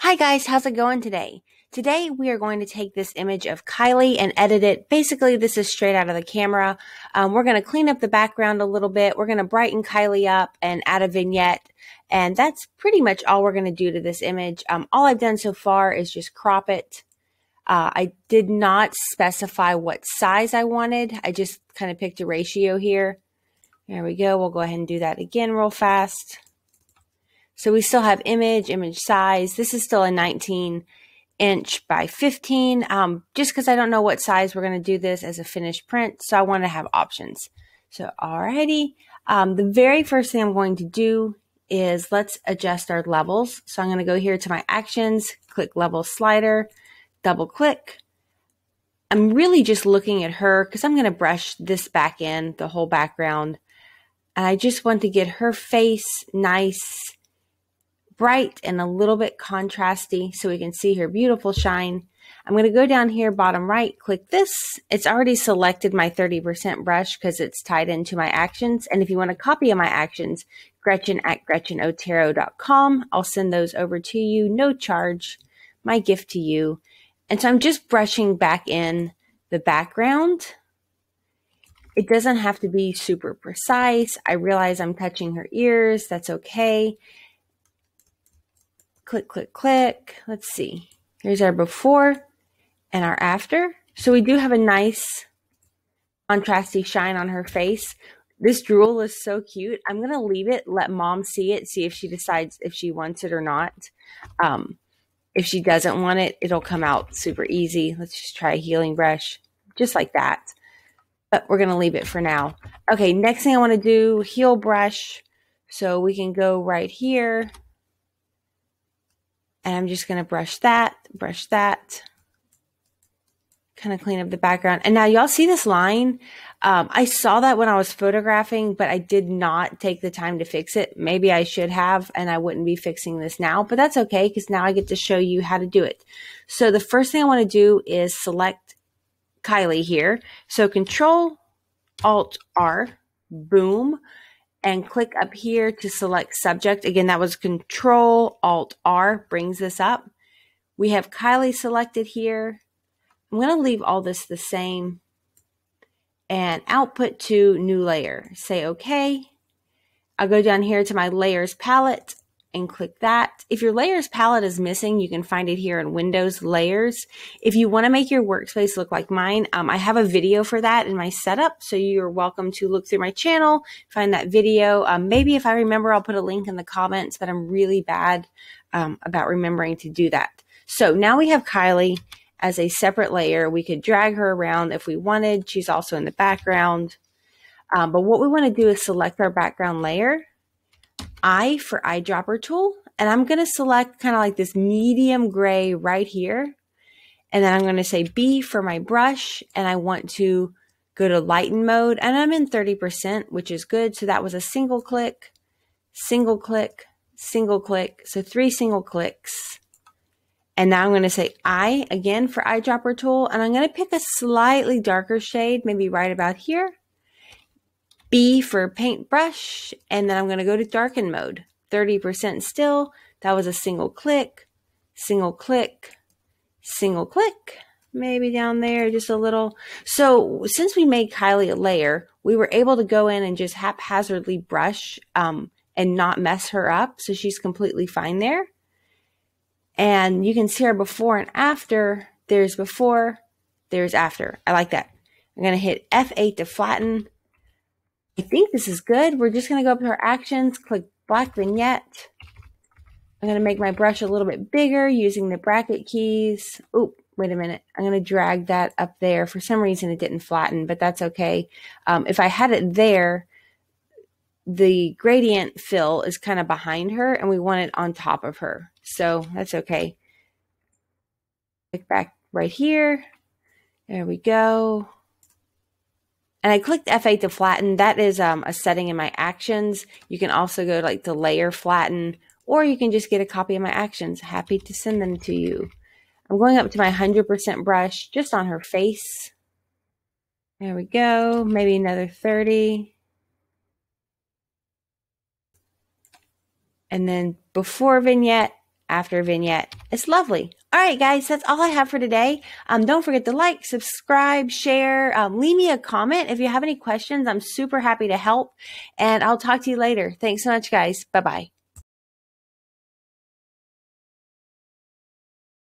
Hi guys, how's it going today? Today we are going to take this image of Kylie and edit it. Basically, this is straight out of the camera. Um, we're going to clean up the background a little bit. We're going to brighten Kylie up and add a vignette. And that's pretty much all we're going to do to this image. Um, all I've done so far is just crop it. Uh, I did not specify what size I wanted. I just kind of picked a ratio here. There we go. We'll go ahead and do that again real fast. So we still have image, image size. This is still a 19 inch by 15. Um, just because I don't know what size we're going to do this as a finished print. So I want to have options. So alrighty. Um, the very first thing I'm going to do is let's adjust our levels. So I'm going to go here to my actions, click level slider, double click. I'm really just looking at her because I'm going to brush this back in, the whole background. And I just want to get her face nice bright and a little bit contrasty so we can see her beautiful shine. I'm going to go down here, bottom right, click this. It's already selected my 30% brush because it's tied into my actions. And if you want a copy of my actions, Gretchen at GretchenOtero.com. I'll send those over to you, no charge, my gift to you. And so I'm just brushing back in the background. It doesn't have to be super precise. I realize I'm touching her ears. That's okay click, click, click. Let's see. Here's our before and our after. So we do have a nice contrasty shine on her face. This drool is so cute. I'm going to leave it, let mom see it, see if she decides if she wants it or not. Um, if she doesn't want it, it'll come out super easy. Let's just try a healing brush, just like that. But we're going to leave it for now. Okay, next thing I want to do, heal brush. So we can go right here and I'm just going to brush that, brush that, kind of clean up the background. And now y'all see this line? Um, I saw that when I was photographing, but I did not take the time to fix it. Maybe I should have, and I wouldn't be fixing this now, but that's okay because now I get to show you how to do it. So the first thing I want to do is select Kylie here. So control alt R, boom and click up here to select subject. Again, that was Control Alt R brings this up. We have Kylie selected here. I'm going to leave all this the same and output to new layer. Say OK. I'll go down here to my layers palette and click that. If your layers palette is missing, you can find it here in Windows Layers. If you want to make your workspace look like mine, um, I have a video for that in my setup. So you're welcome to look through my channel, find that video. Um, maybe if I remember, I'll put a link in the comments, but I'm really bad um, about remembering to do that. So now we have Kylie as a separate layer. We could drag her around if we wanted. She's also in the background. Um, but what we want to do is select our background layer I for eyedropper tool. And I'm going to select kind of like this medium gray right here. And then I'm going to say B for my brush. And I want to go to lighten mode. And I'm in 30%, which is good. So that was a single click, single click, single click. So three single clicks. And now I'm going to say I again for eyedropper tool. And I'm going to pick a slightly darker shade, maybe right about here. B for paintbrush, and then I'm going to go to darken mode. 30% still. That was a single click, single click, single click. Maybe down there just a little. So since we made Kylie a layer, we were able to go in and just haphazardly brush um, and not mess her up. So she's completely fine there. And you can see her before and after. There's before, there's after. I like that. I'm going to hit F8 to flatten I think this is good. We're just going to go up to our actions, click black vignette. I'm going to make my brush a little bit bigger using the bracket keys. Oh, wait a minute. I'm going to drag that up there. For some reason, it didn't flatten, but that's okay. Um, if I had it there, the gradient fill is kind of behind her and we want it on top of her. So that's okay. Click back right here. There we go. And I clicked F8 to flatten. That is um, a setting in my actions. You can also go to like the layer flatten, or you can just get a copy of my actions. Happy to send them to you. I'm going up to my 100% brush just on her face. There we go. Maybe another 30. And then before vignette, after vignette. It's lovely. All right, guys, that's all I have for today. Um, don't forget to like, subscribe, share, um, leave me a comment if you have any questions. I'm super happy to help, and I'll talk to you later. Thanks so much, guys. Bye bye.